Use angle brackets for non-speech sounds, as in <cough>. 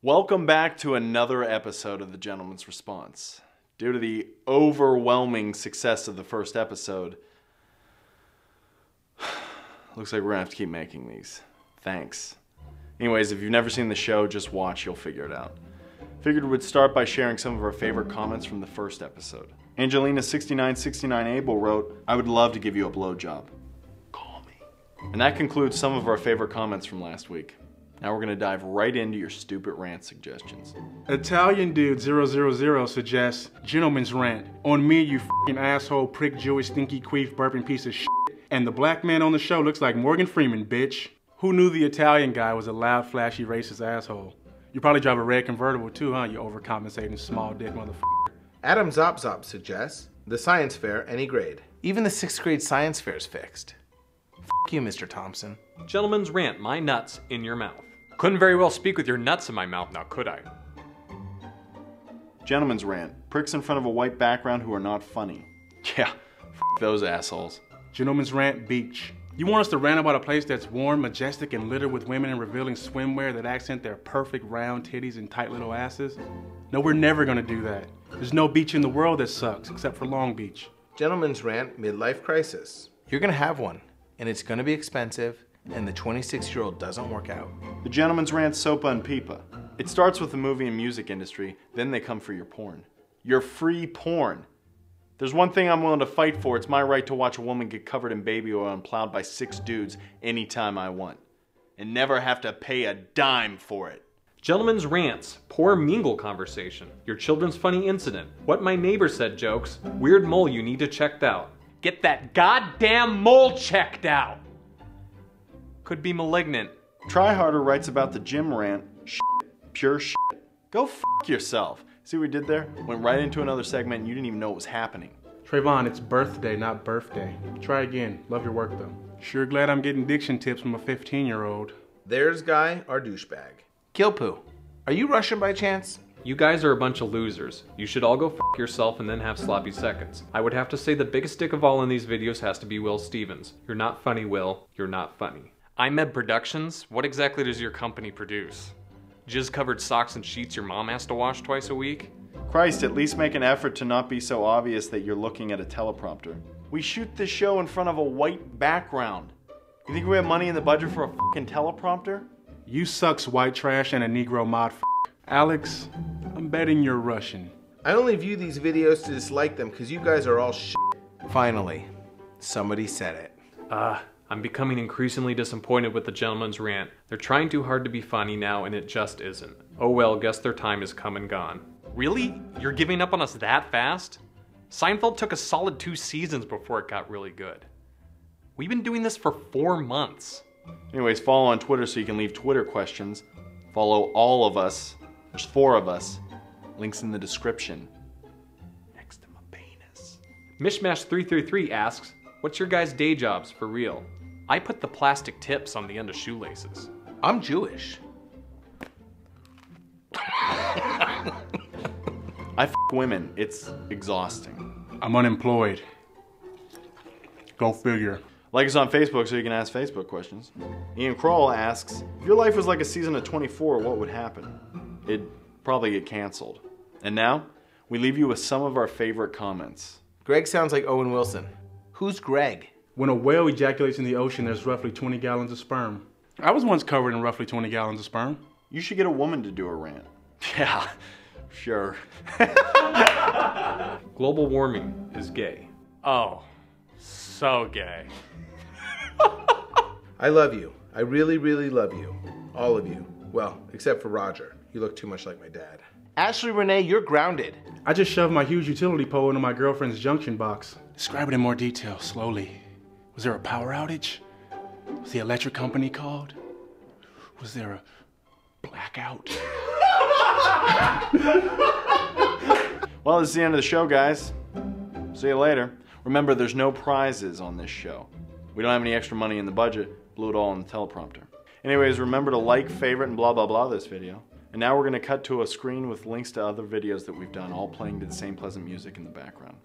Welcome back to another episode of The Gentleman's Response. Due to the overwhelming success of the first episode, <sighs> looks like we're gonna have to keep making these. Thanks. Anyways, if you've never seen the show, just watch, you'll figure it out. Figured we'd start by sharing some of our favorite comments from the first episode. Angelina6969Able wrote, I would love to give you a blowjob. Call me. And that concludes some of our favorite comments from last week. Now we're gonna dive right into your stupid rant suggestions. Italian dude 000 suggests gentleman's rant on me, you fing asshole, prick, Jewish, stinky, queef, burping piece of shit. And the black man on the show looks like Morgan Freeman, bitch. Who knew the Italian guy was a loud, flashy, racist asshole? You probably drive a red convertible too, huh? You overcompensating small dick motherfucker. Adam Zop Zop suggests the science fair any grade. Even the sixth grade science fair is fixed. F you, Mr. Thompson. Gentleman's rant, my nuts in your mouth. Couldn't very well speak with your nuts in my mouth now, could I? Gentleman's rant. Pricks in front of a white background who are not funny. Yeah, f those assholes. Gentleman's rant beach. You want us to rant about a place that's warm, majestic, and littered with women in revealing swimwear that accent their perfect round titties and tight little asses? No, we're never gonna do that. There's no beach in the world that sucks, except for Long Beach. Gentleman's rant midlife crisis. You're gonna have one, and it's gonna be expensive, and the 26 year old doesn't work out. The Gentleman's Rant Sopa and Pipa. It starts with the movie and music industry, then they come for your porn. Your free porn. There's one thing I'm willing to fight for. It's my right to watch a woman get covered in baby oil and plowed by six dudes anytime I want. And never have to pay a dime for it. Gentlemen's rants, poor mingle conversation, your children's funny incident, what my neighbor said jokes, weird mole you need to checked out. Get that goddamn mole checked out! Could be malignant. Try Harder writes about the gym rant. Shit, pure shit. Go f yourself. See what we did there? Went right into another segment and you didn't even know what was happening. Travon, it's birthday, not birthday. Try again. Love your work though. Sure glad I'm getting diction tips from a 15 year old. There's Guy, our douchebag. Gilpoo, are you Russian by chance? You guys are a bunch of losers. You should all go f yourself and then have sloppy seconds. I would have to say the biggest dick of all in these videos has to be Will Stephens. You're not funny, Will. You're not funny. iMed Productions? What exactly does your company produce? Jizz covered socks and sheets your mom has to wash twice a week? Christ, at least make an effort to not be so obvious that you're looking at a teleprompter. We shoot this show in front of a white background. You think we have money in the budget for a fucking teleprompter? You sucks white trash and a Negro mod f. Alex, I'm betting you're Russian. I only view these videos to dislike them because you guys are all shit. Finally, somebody said it. Ah, uh, I'm becoming increasingly disappointed with the gentleman's rant. They're trying too hard to be funny now and it just isn't. Oh well, guess their time is come and gone. Really? You're giving up on us that fast? Seinfeld took a solid two seasons before it got really good. We've been doing this for four months. Anyways, follow on Twitter so you can leave Twitter questions. Follow all of us. There's four of us. Links in the description. Next to my penis. Mishmash333 asks, What's your guys' day jobs for real? I put the plastic tips on the end of shoelaces. I'm Jewish. <laughs> I f women. It's exhausting. I'm unemployed. Go figure. Like us on Facebook so you can ask Facebook questions. Ian Kroll asks, if your life was like a season of 24, what would happen? It'd probably get canceled. And now, we leave you with some of our favorite comments. Greg sounds like Owen Wilson. Who's Greg? When a whale ejaculates in the ocean, there's roughly 20 gallons of sperm. I was once covered in roughly 20 gallons of sperm. You should get a woman to do a rant. Yeah, sure. <laughs> Global warming is gay. Oh, so gay. <laughs> I love you. I really, really love you. All of you. Well, except for Roger. You look too much like my dad. Ashley Renee, you're grounded. I just shoved my huge utility pole into my girlfriend's junction box. Describe it in more detail, slowly. Was there a power outage? Was the electric company called? Was there a blackout? <laughs> well, this is the end of the show, guys. See you later. Remember, there's no prizes on this show. We don't have any extra money in the budget. Blew it all on the teleprompter. Anyways, remember to like, favorite, and blah blah blah this video. And now we're going to cut to a screen with links to other videos that we've done, all playing to the same pleasant music in the background.